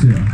Yeah.